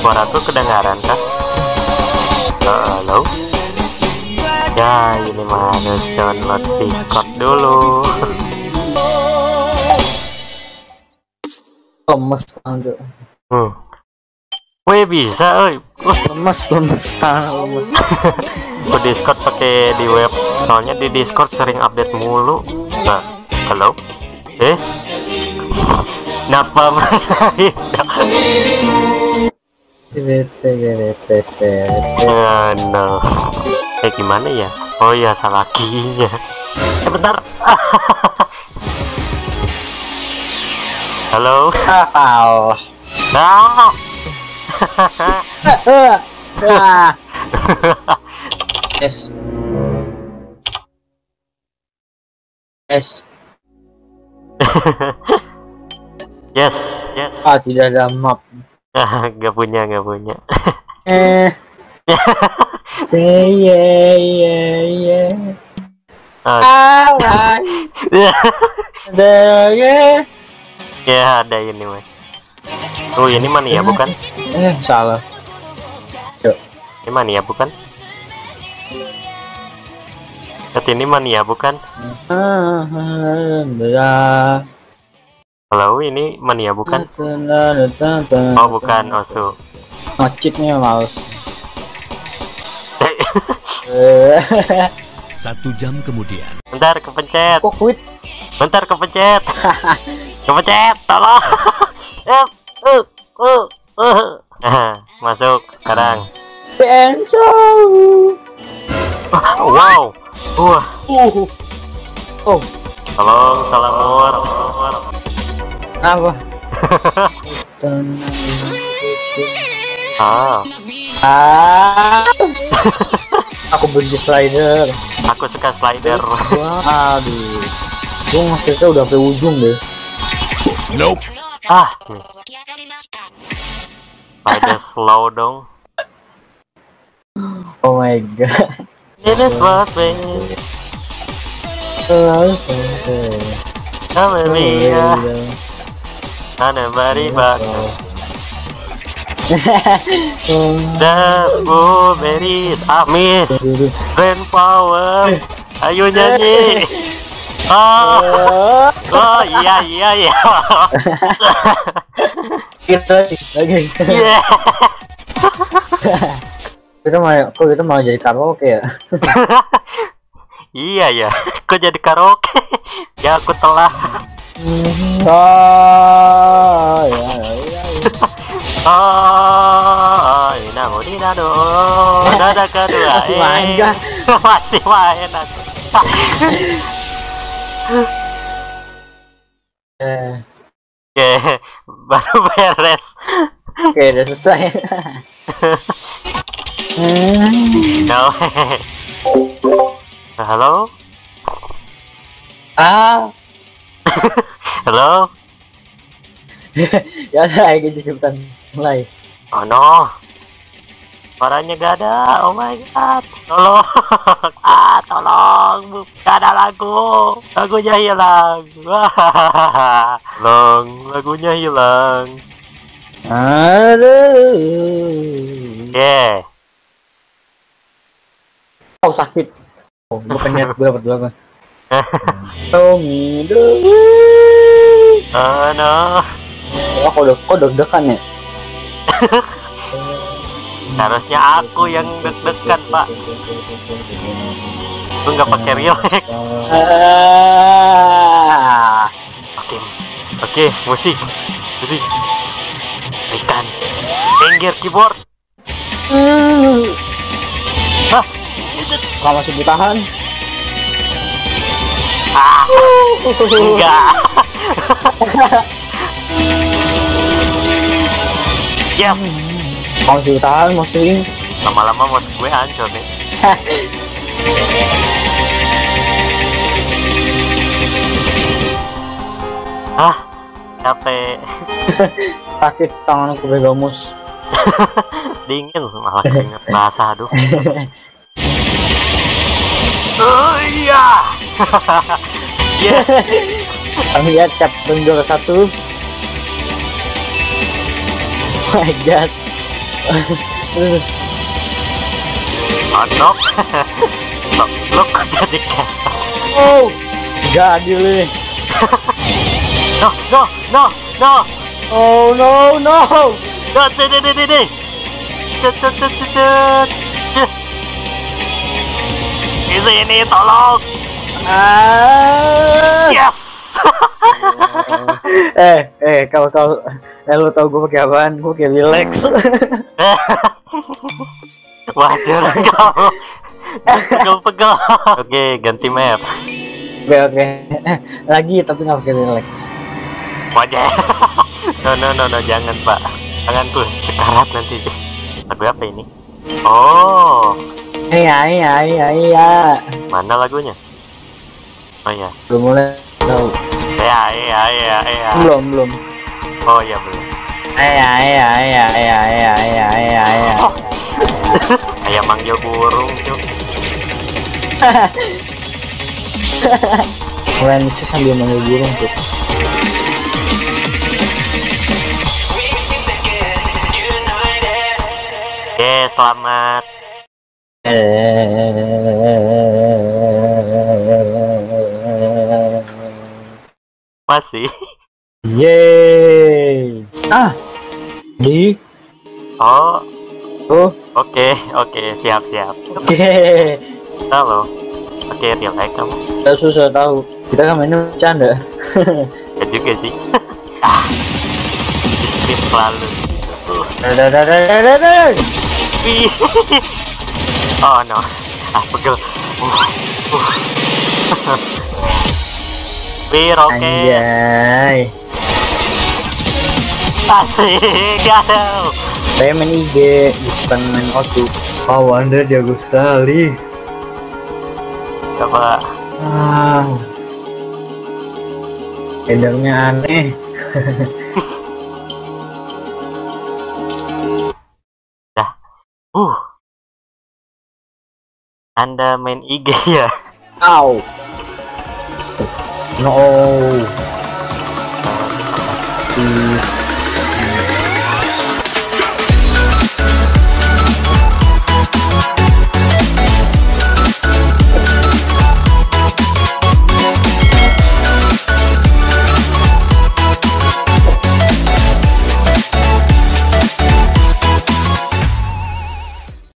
Suaraku kedengaran kah? Halo? Ya, ini mah harus download Discord dulu. lemes anjir Hmm. Wih bisa, oi. Wah, lemes lemes tangan lemes Aku Discord pakai di web. Soalnya di Discord sering update mulu. Nah, halo? Eh? Napa mas? Ya, no. Eh gimana ya? Oh ya salah. Eh bentar. Halo. Ah, Ah. ah. S S yes, yes. ah tidak ada map gak punya, gak punya. eh yeah yeah yeah yeah Ah, alright ada ya ya ada ini mas. Oh ini mania bukan? eh salah Yuk. Ini mania bukan? Lihat ini mania bukan? ah ah Halo ini mania bukan? Oh bukan Osu. ngecipnya males Eh, Eh, Satu jam kemudian. Bentar kepencet. kok quit Bentar kepencet. kepencet, tolong. Masuk sekarang. Benzo Wow. Wah, uh oh tolong salamur. Apa? Ah, ah. Aku benci slider. Aku suka slider. Aduh gue maksudnya udah sampai ujung deh. Nope. Ah. Slider slow dong. oh my god. It is what we Come me, Nobody but the blueberries Amis Grand Power. Ayo nyanyi. Oh, oh iya iya iya. Kita lagi Yes kita mau kok kita mau jadi karaoke ya? Iya ya Kok jadi karaoke? Ya aku telah. Oh Inamu dinado Dada kedua Masih main, eh. kah? Masih main aku Eh, Oke Baru beres oke udah selesai. No. Halo? ah Halo? ya udah ayo cepetan mulai Oh no. Suaranya gak ada. Oh my god. Tolong. Ah, tolong. Gak ada lagu. Lagunya hilang. Tolong. Lagunya hilang. aduh Yeah. oh sakit oh gue pengen gue dapat dua mah Tommy dulu Oh no. oh kok udah kok deg-degan ya Harusnya aku yang deg-degan, Pak. Lu nggak pakai relax. Oke. Oke, musik. Musik. Berikan. Pinggir keyboard. Hah, Kalau masih ditahan ah, enggak. yes. Masih ditahan masih Lama-lama mouse gue hancur nih. Ah, capek. sakit tanganku pegang mus Dingin malah keringet basah aduh. Oh iya. Iya. kami lihat cap juara satu Oh my god oh no! look, look at the. Oh! God, you really. no, no, no, no! Oh no, no! Da, da, da, da, da, da. Da, da, da, da, da. Uh... Yes! eh eh kau kau eh lu tau gue pakai apaan gue pakai relax Wajar kau. Pegel-pegel. Oke, ganti map. oke oke Eh, lagi tapi nggak pakai relax Wajar. No, no, no, no, jangan pak. Jangan tuh, sekarat nanti. Lagu apa ini? Oh, iya iya iya iya mana lagunya? Oh ya, belum mulai tahu Iya, iya, iya, ya Belum, belum. Oh iya belum. Iya, iya, iya, iya, iya, iya, iya, iya. Oh. Manggil burung, cuk. Keren lucu sambil manggil burung, cuk. Oke, selamat. Eh, eh, eh, eh Masih. Yeay. Ah. Di. Oh, Oh. oke, oke, siap, siap. Oke. Halo. Oke, relax kamu. Gak susah tahu. Kita kan mainnya bercanda. Ya juga sih. ah. Ini selalu. Oh no. Ah, pegel. Uh, uh. Bir, oke. Anjay. Asik. Saya main IG, bukan main Otu. Oh, Anda jago sekali. Coba. Ah. Headernya aneh. Uh. Anda main IG ya? Ow. No. Peace. Ừ.